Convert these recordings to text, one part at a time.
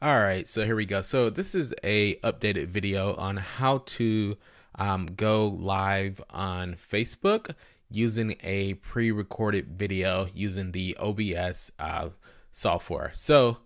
All right, so here we go. So this is a updated video on how to um, go live on Facebook using a pre-recorded video using the OBS uh, software. So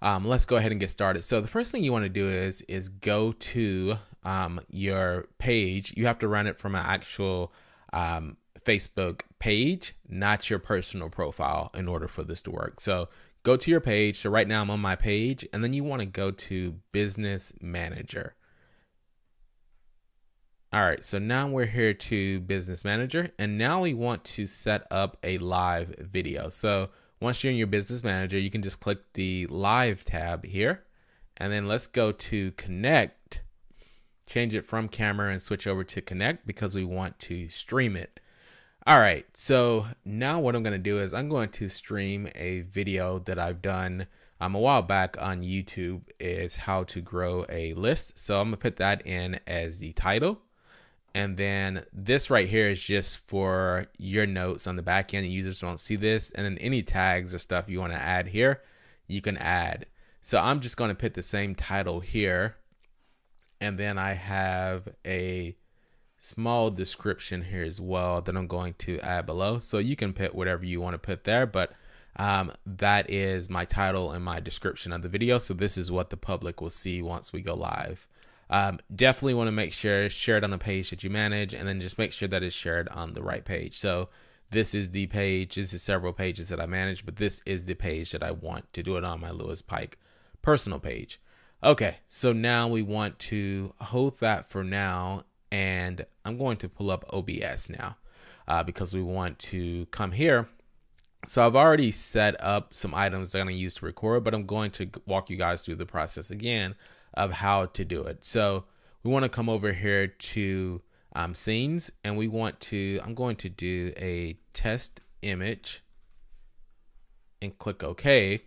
um, let's go ahead and get started. So the first thing you want to do is is go to um, your page. You have to run it from an actual um, Facebook page, not your personal profile in order for this to work. So go to your page. So right now I'm on my page and then you want to go to business manager. All right, so now we're here to business manager and now we want to set up a live video. So once you're in your business manager, you can just click the live tab here and then let's go to connect, change it from camera and switch over to connect because we want to stream it. All right, so now what I'm going to do is I'm going to stream a video that I've done um, a while back on YouTube is how to grow a list. So I'm going to put that in as the title. And then this right here is just for your notes on the back end. Users don't see this. And then any tags or stuff you want to add here, you can add. So I'm just going to put the same title here. And then I have a small description here as well that I'm going to add below. So you can put whatever you want to put there, but um, that is my title and my description of the video. So this is what the public will see once we go live. Um, definitely want to make sure share it on a page that you manage and then just make sure that it's shared on the right page. So this is the page, this is several pages that I manage, but this is the page that I want to do it on my Lewis Pike personal page. Okay, so now we want to hold that for now and I'm going to pull up OBS now uh, because we want to come here. So I've already set up some items that I'm going to use to record, but I'm going to walk you guys through the process again of how to do it. So we want to come over here to um, scenes and we want to, I'm going to do a test image and click OK.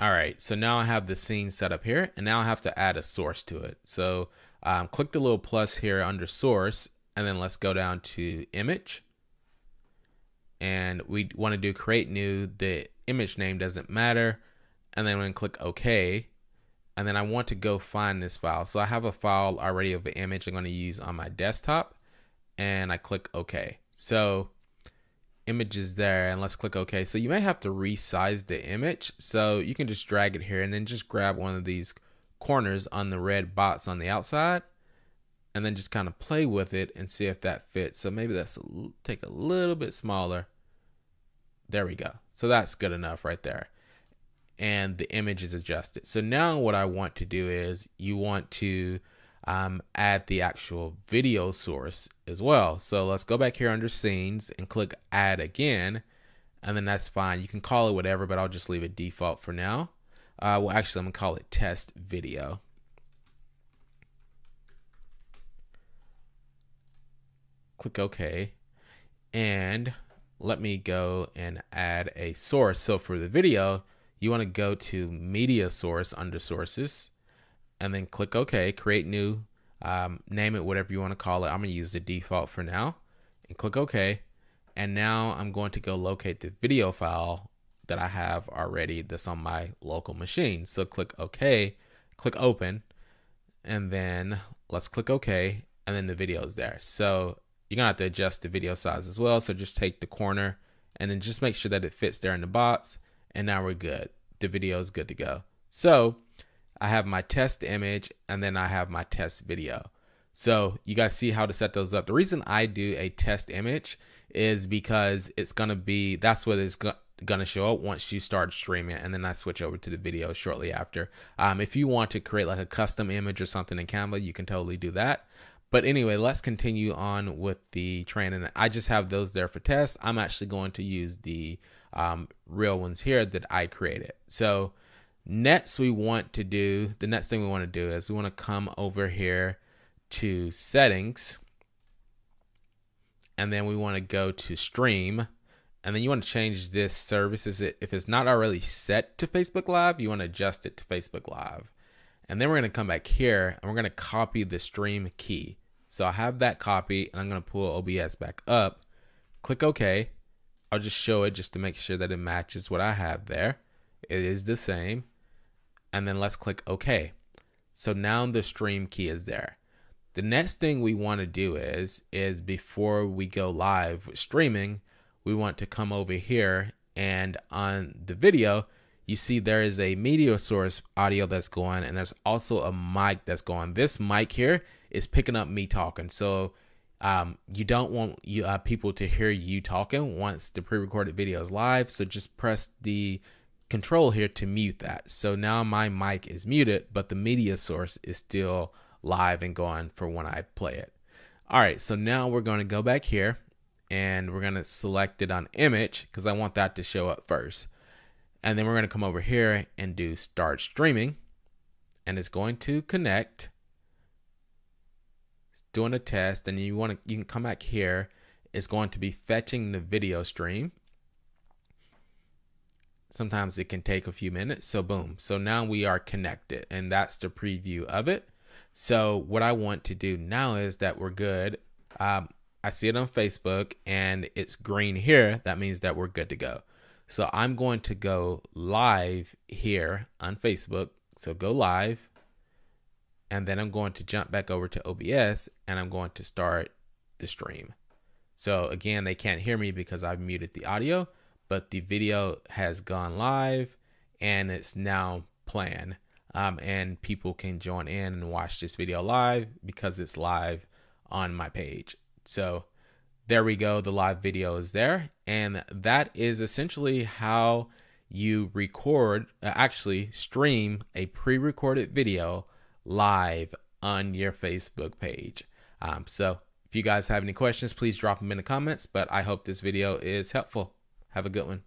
All right, so now I have the scene set up here and now I have to add a source to it. So um, click the little plus here under source and then let's go down to image. And we want to do create new, the image name doesn't matter. And then to click OK. And then I want to go find this file. So I have a file already of an image I'm going to use on my desktop and I click OK. So images there and let's click OK. So you may have to resize the image. So you can just drag it here and then just grab one of these corners on the red box on the outside and then just kind of play with it and see if that fits. So maybe that's a, take a little bit smaller. There we go. So that's good enough right there. And the image is adjusted. So now what I want to do is you want to um, add the actual video source as well. So let's go back here under scenes and click add again. And then that's fine. You can call it whatever, but I'll just leave it default for now. Uh, well, actually, I'm to call it test video. Click OK. And let me go and add a source. So for the video, you want to go to media source under sources and then click OK, create new, um, name it whatever you want to call it. I'm going to use the default for now and click OK. And now I'm going to go locate the video file that I have already that's on my local machine. So click OK, click open, and then let's click OK, and then the video is there. So you're gonna have to adjust the video size as well. So just take the corner and then just make sure that it fits there in the box. And now we're good. The video is good to go. So I have my test image and then I have my test video. So you guys see how to set those up. The reason I do a test image is because it's gonna be that's what it's gonna show up once you start streaming and then I switch over to the video shortly after. Um, if you want to create like a custom image or something in Canva, you can totally do that. But anyway, let's continue on with the training. I just have those there for test. I'm actually going to use the um, real ones here that I created. So next we want to do, the next thing we want to do is we want to come over here to settings and then we want to go to stream and then you want to change this service if it's not already set to Facebook Live, you want to adjust it to Facebook Live. And then we're going to come back here and we're going to copy the stream key. So I have that copy and I'm going to pull OBS back up. Click OK. I'll just show it just to make sure that it matches what I have there. It is the same. And then let's click OK. So now the stream key is there. The next thing we want to do is, is before we go live with streaming, we want to come over here and on the video, you see there is a media source audio that's going and there's also a mic that's going. This mic here is picking up me talking. So um, you don't want you, uh, people to hear you talking once the pre-recorded video is live. So just press the control here to mute that. So now my mic is muted, but the media source is still live and going for when I play it. All right, so now we're going to go back here and we're going to select it on image because I want that to show up first. And then we're going to come over here and do start streaming and it's going to connect. It's doing a test and you want to you can come back here. It's going to be fetching the video stream. Sometimes it can take a few minutes. So boom. So now we are connected and that's the preview of it. So what I want to do now is that we're good. Um, I see it on Facebook and it's green here. That means that we're good to go. So I'm going to go live here on Facebook. So go live. And then I'm going to jump back over to OBS and I'm going to start the stream. So again, they can't hear me because I've muted the audio, but the video has gone live and it's now playing um, and people can join in and watch this video live because it's live on my page. So there we go. The live video is there. And that is essentially how you record, uh, actually stream a pre-recorded video live on your Facebook page. Um, so if you guys have any questions, please drop them in the comments. But I hope this video is helpful. Have a good one.